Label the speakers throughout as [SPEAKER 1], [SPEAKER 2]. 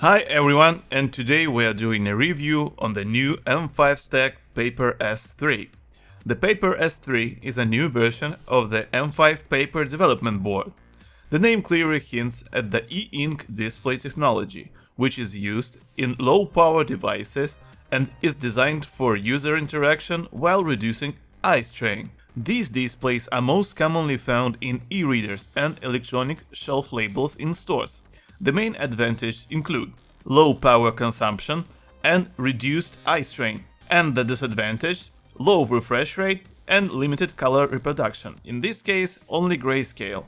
[SPEAKER 1] Hi everyone, and today we are doing a review on the new M5 Stack Paper S3. The Paper S3 is a new version of the M5 Paper development board. The name clearly hints at the e-ink display technology, which is used in low-power devices and is designed for user interaction while reducing eye strain. These displays are most commonly found in e-readers and electronic shelf labels in stores. The main advantages include low power consumption and reduced eye strain, and the disadvantage low refresh rate and limited color reproduction, in this case only grayscale.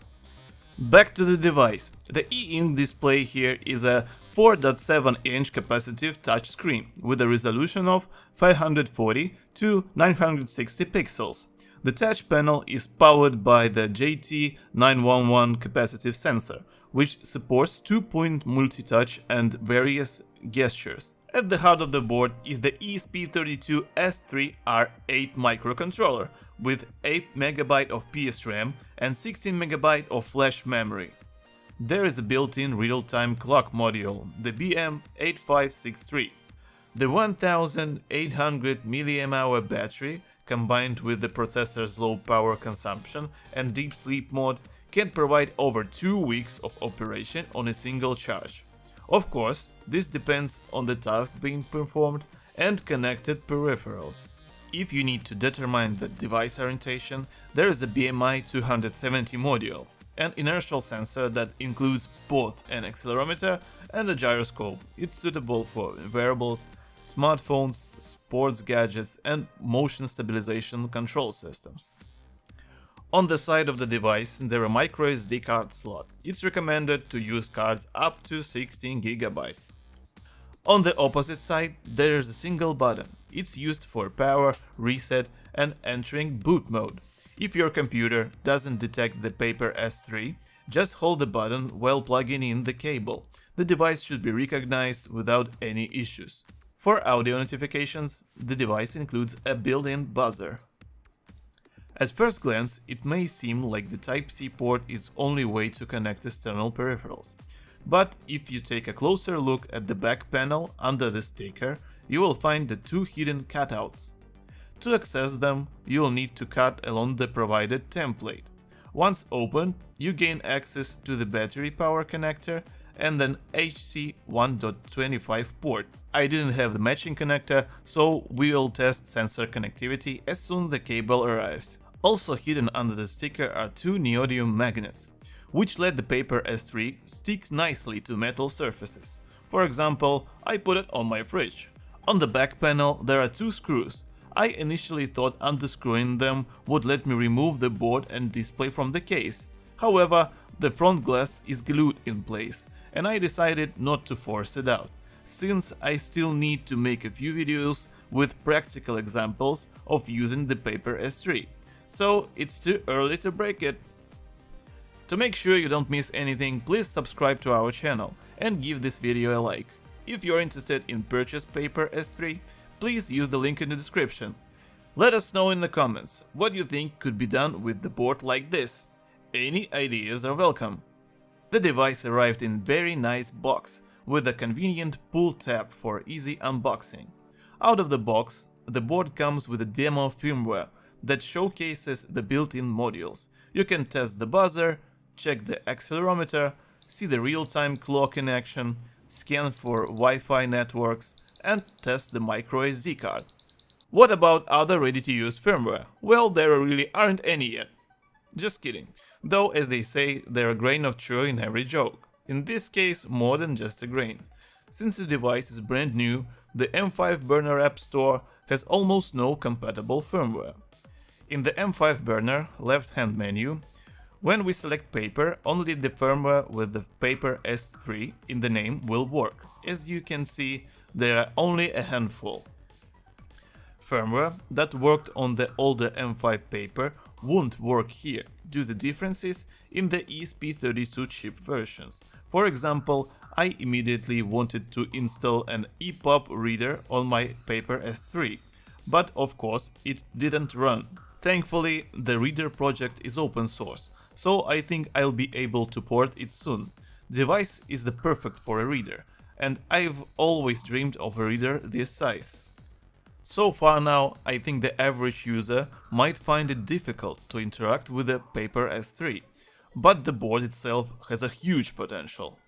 [SPEAKER 1] Back to the device. The e-ink display here is a 4.7 inch capacitive touchscreen with a resolution of 540 to 960 pixels. The touch panel is powered by the GT911 capacitive sensor, which supports two-point multi-touch and various gestures. At the heart of the board is the ESP32S3R8 microcontroller with 8MB of PSRAM and 16MB of flash memory. There is a built-in real-time clock module, the BM8563. The 1800 mAh battery, combined with the processor's low power consumption and deep sleep mode, can provide over 2 weeks of operation on a single charge. Of course, this depends on the task being performed and connected peripherals. If you need to determine the device orientation, there is a BMI 270 module, an inertial sensor that includes both an accelerometer and a gyroscope. It's suitable for wearables, smartphones, sports gadgets and motion stabilization control systems. On the side of the device there are micro SD card slot. It's recommended to use cards up to 16GB. On the opposite side there is a single button. It's used for power, reset and entering boot mode. If your computer doesn't detect the Paper S3, just hold the button while plugging in the cable. The device should be recognized without any issues. For audio notifications, the device includes a built-in buzzer. At first glance, it may seem like the Type-C port is only way to connect external peripherals. But if you take a closer look at the back panel under the sticker, you will find the two hidden cutouts. To access them, you will need to cut along the provided template. Once opened, you gain access to the battery power connector and an HC 1.25 port. I didn't have the matching connector, so we will test sensor connectivity as soon the cable arrives. Also hidden under the sticker are two neodymium magnets, which let the Paper S3 stick nicely to metal surfaces. For example, I put it on my fridge. On the back panel there are two screws. I initially thought unscrewing them would let me remove the board and display from the case. However, the front glass is glued in place, and I decided not to force it out, since I still need to make a few videos with practical examples of using the Paper S3 so it's too early to break it. To make sure you don't miss anything, please subscribe to our channel and give this video a like. If you're interested in purchase Paper S3, please use the link in the description. Let us know in the comments what you think could be done with the board like this. Any ideas are welcome. The device arrived in very nice box with a convenient pull tab for easy unboxing. Out of the box, the board comes with a demo firmware that showcases the built-in modules. You can test the buzzer, check the accelerometer, see the real-time clock in action, scan for Wi-Fi networks and test the microSD card. What about other ready-to-use firmware? Well, there really aren't any yet. Just kidding. Though, as they say, there are a grain of truth in every joke. In this case, more than just a grain. Since the device is brand new, the M5 Burner App Store has almost no compatible firmware. In the M5 burner left-hand menu, when we select paper, only the firmware with the paper S3 in the name will work. As you can see, there are only a handful. Firmware that worked on the older M5 paper won't work here due to differences in the ESP32 chip versions. For example, I immediately wanted to install an EPUB reader on my paper S3, but of course it didn't run Thankfully, the Reader project is open source, so I think I'll be able to port it soon. Device is the perfect for a reader, and I've always dreamed of a reader this size. So far now, I think the average user might find it difficult to interact with the Paper S3, but the board itself has a huge potential.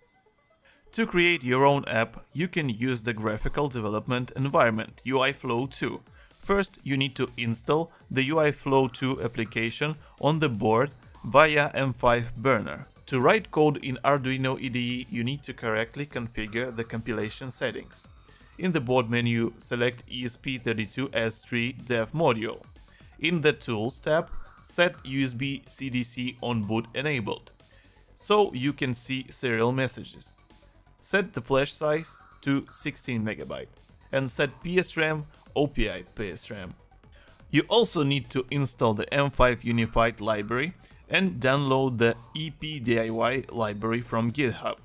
[SPEAKER 1] To create your own app, you can use the graphical development environment UiFlow 2. First, you need to install the UiFlow 2 application on the board via M5 Burner. To write code in Arduino IDE, you need to correctly configure the compilation settings. In the board menu, select ESP32S3 dev module. In the Tools tab, set USB CDC on boot enabled, so you can see serial messages. Set the flash size to 16 MB and set PSRAM OPI PSRAM. You also need to install the M5 Unified library and download the EPDIY library from GitHub.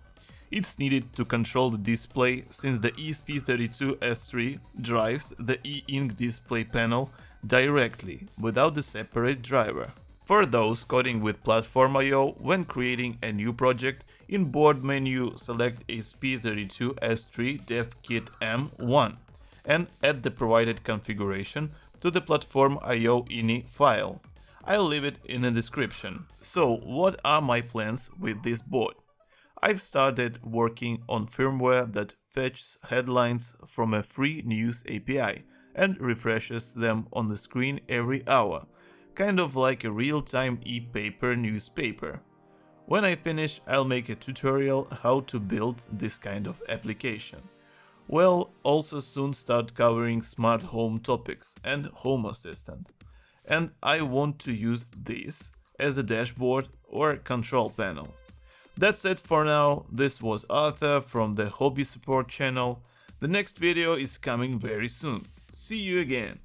[SPEAKER 1] It's needed to control the display since the ESP32S3 drives the e-ink display panel directly, without the separate driver. For those coding with Platform.io, when creating a new project, in board menu select ESP32S3 DevKit M1 and add the provided configuration to the Platform.io ini file. I'll leave it in the description. So, what are my plans with this board? I've started working on firmware that fetches headlines from a free news API and refreshes them on the screen every hour, kind of like a real-time e-paper newspaper. When I finish, I'll make a tutorial how to build this kind of application. We'll also soon start covering smart home topics and Home Assistant. And I want to use this as a dashboard or control panel. That's it for now, this was Arthur from the Hobby Support channel. The next video is coming very soon. See you again!